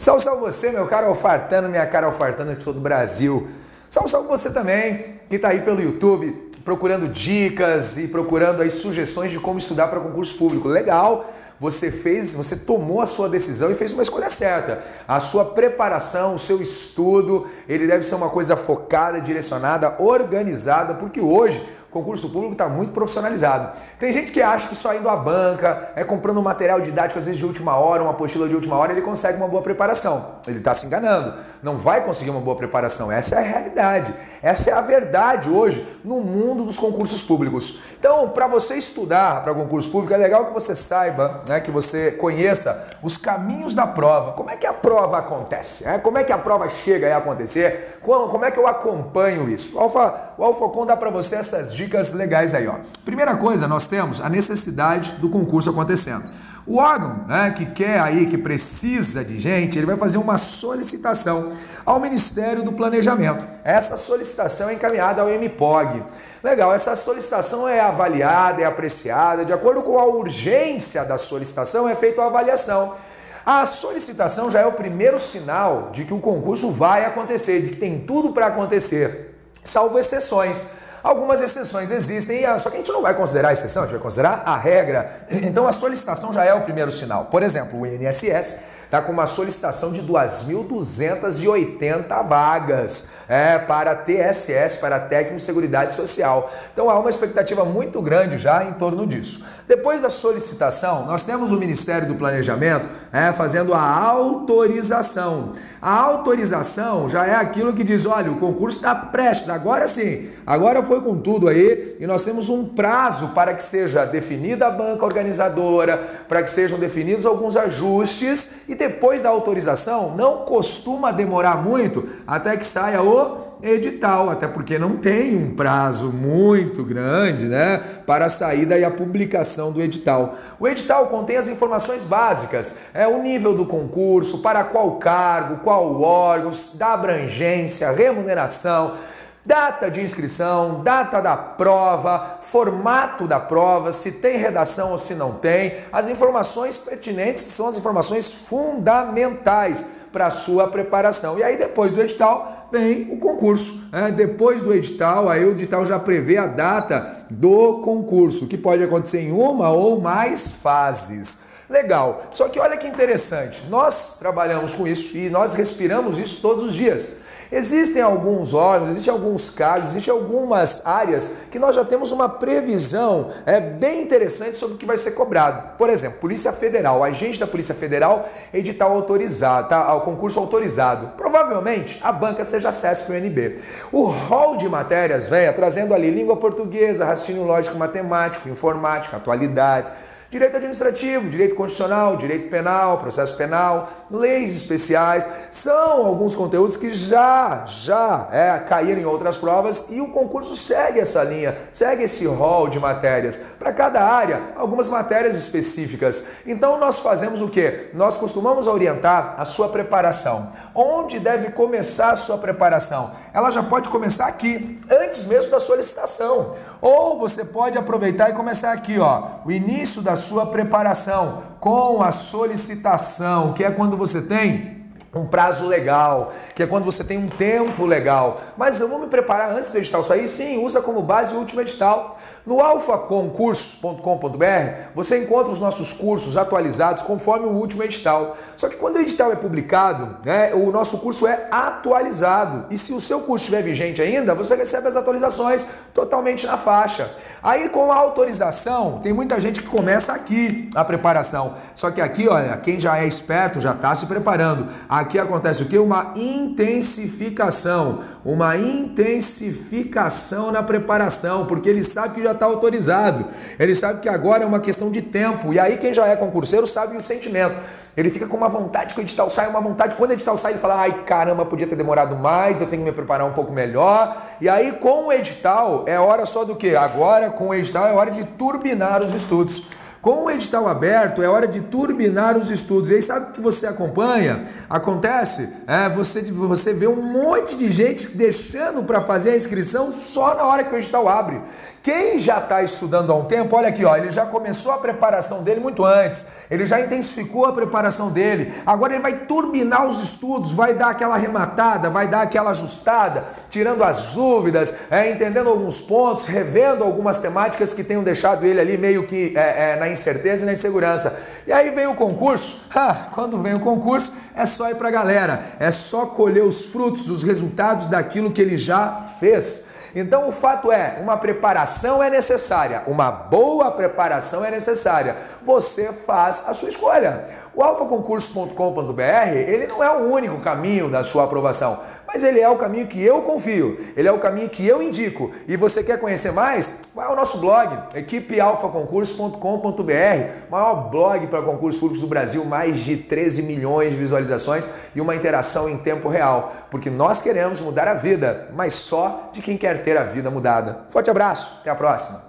Salve, salve você, meu caro alfartano, minha cara alfartana de todo o Brasil. Salve, salve você também, que está aí pelo YouTube, procurando dicas e procurando aí sugestões de como estudar para concurso público. Legal, você fez, você tomou a sua decisão e fez uma escolha certa. A sua preparação, o seu estudo, ele deve ser uma coisa focada, direcionada, organizada, porque hoje concurso público está muito profissionalizado. Tem gente que acha que só indo à banca, é comprando um material didático, às vezes de última hora, uma apostila de última hora, ele consegue uma boa preparação. Ele está se enganando. Não vai conseguir uma boa preparação. Essa é a realidade. Essa é a verdade hoje no mundo dos concursos públicos. Então, para você estudar para concurso público, é legal que você saiba, né, que você conheça os caminhos da prova. Como é que a prova acontece? É? Como é que a prova chega a acontecer? Como, é que eu acompanho isso? O Alfa, o dá para você essas dicas legais aí, ó. Primeira coisa, nós temos a necessidade do concurso acontecendo. O órgão né, que quer aí, que precisa de gente, ele vai fazer uma solicitação ao Ministério do Planejamento. Essa solicitação é encaminhada ao MPOG. Legal, essa solicitação é avaliada, é apreciada, de acordo com a urgência da solicitação, é feita a avaliação. A solicitação já é o primeiro sinal de que o concurso vai acontecer, de que tem tudo para acontecer, salvo exceções. Algumas exceções existem, só que a gente não vai considerar a exceção, a gente vai considerar a regra. Então a solicitação já é o primeiro sinal. Por exemplo, o INSS está com uma solicitação de 2.280 vagas é, para TSS, para Técnico de Seguridade Social. Então há uma expectativa muito grande já em torno disso. Depois da solicitação, nós temos o Ministério do Planejamento é, fazendo a autorização. A autorização já é aquilo que diz: olha, o concurso está prestes, agora sim, agora foi com tudo aí, e nós temos um prazo para que seja definida a banca organizadora, para que sejam definidos alguns ajustes e depois da autorização, não costuma demorar muito até que saia o edital, até porque não tem um prazo muito grande, né, para a saída e a publicação do edital. O edital contém as informações básicas, é o nível do concurso, para qual cargo, qual órgão, da abrangência, remuneração, data de inscrição, data da prova, formato da prova, se tem redação ou se não tem. As informações pertinentes são as informações fundamentais para a sua preparação. E aí depois do edital vem o concurso. Né? Depois do edital, aí o edital já prevê a data do concurso, que pode acontecer em uma ou mais fases. Legal. Só que olha que interessante, nós trabalhamos com isso e nós respiramos isso todos os dias. Existem alguns órgãos, existem alguns casos, existem algumas áreas que nós já temos uma previsão é, bem interessante sobre o que vai ser cobrado. Por exemplo, Polícia Federal, agente da Polícia Federal, edital autorizado, tá? O concurso autorizado. Provavelmente a banca seja acesso para o UNB. O rol de matérias venha trazendo ali língua portuguesa, raciocínio lógico matemático, informática, atualidades Direito administrativo, direito constitucional, direito penal, processo penal, leis especiais, são alguns conteúdos que já, já é, caíram em outras provas e o concurso segue essa linha, segue esse rol de matérias. Para cada área, algumas matérias específicas. Então nós fazemos o que? Nós costumamos orientar a sua preparação. Onde deve começar a sua preparação? Ela já pode começar aqui, antes mesmo da solicitação. Ou você pode aproveitar e começar aqui, ó, o início da sua preparação com a solicitação, que é quando você tem um prazo legal, que é quando você tem um tempo legal. Mas eu vou me preparar antes do edital sair? Sim, usa como base o último edital. No alfaconcurso.com.br você encontra os nossos cursos atualizados conforme o último edital. Só que quando o edital é publicado, né, o nosso curso é atualizado. E se o seu curso estiver vigente ainda, você recebe as atualizações totalmente na faixa. Aí com a autorização, tem muita gente que começa aqui a preparação. Só que aqui, olha, quem já é esperto já está se preparando. Aqui acontece o que? Uma intensificação. Uma intensificação na preparação, porque ele sabe que já está autorizado. Ele sabe que agora é uma questão de tempo. E aí quem já é concurseiro sabe o sentimento. Ele fica com uma vontade que o edital sai, uma vontade. Quando o edital sai, ele fala: ai caramba, podia ter demorado mais, eu tenho que me preparar um pouco melhor. E aí, com o edital, é hora só do que? Agora, com o edital, é hora de turbinar os estudos. Com o edital aberto, é hora de turbinar os estudos. E aí, sabe o que você acompanha? Acontece, é, você, você vê um monte de gente deixando para fazer a inscrição só na hora que o edital abre. Quem já está estudando há um tempo, olha aqui, ó, ele já começou a preparação dele muito antes, ele já intensificou a preparação dele, agora ele vai turbinar os estudos, vai dar aquela arrematada, vai dar aquela ajustada, tirando as dúvidas, é, entendendo alguns pontos, revendo algumas temáticas que tenham deixado ele ali meio que é, é, na incerteza e na insegurança. E aí vem o concurso, quando vem o concurso é só ir para a galera, é só colher os frutos, os resultados daquilo que ele já fez. Então o fato é, uma preparação é necessária, uma boa preparação é necessária. Você faz a sua escolha. O alfaconcurso.com.br, ele não é o único caminho da sua aprovação, mas ele é o caminho que eu confio, ele é o caminho que eu indico. E você quer conhecer mais? Vai ao nosso blog, equipealfaconcurso.com.br, maior blog para concursos públicos do Brasil, mais de 13 milhões de visualizações e uma interação em tempo real, porque nós queremos mudar a vida, mas só de quem quer ter a vida mudada. Forte abraço, até a próxima.